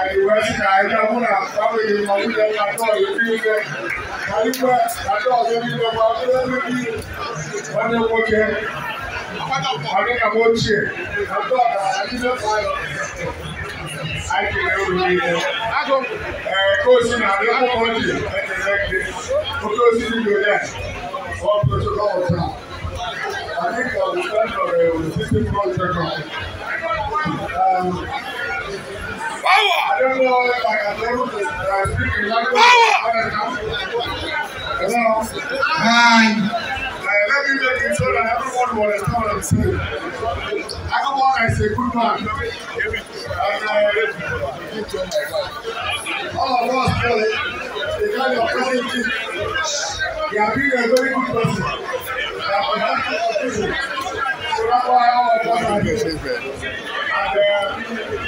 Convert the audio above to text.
àìwẹ́sìkà àìjọ́múnà báwo ni mo wúlò ẹ̀ka tó ọ̀yọ́ bí wúlẹ̀ àdúgbò àtọ̀ ọ̀dọ́ bí gbogbo ọdún lórí wọn ní owó jẹ ọdún kàwé oṣù àtọ̀ àdúgbò fáyọ. Àìkèrè olùyẹ ẹ̀ kó o sì nà ní ọkọ̀ ọ̀dì ẹ̀ tẹ̀lé ẹ̀kẹ́ kó o sì nílò ẹ̀ wọ́n tó tó lọ́wọ́ ta. I think uh, the center uh, was 50 points second. Um, Hi. Uh, let me make it so that everyone will understand what I'm saying. Everyone is a good man. And, uh, all of us feel it. The kind of person you They are being a very good person. They are fantastic person. So that's why all of us are here. And, uh,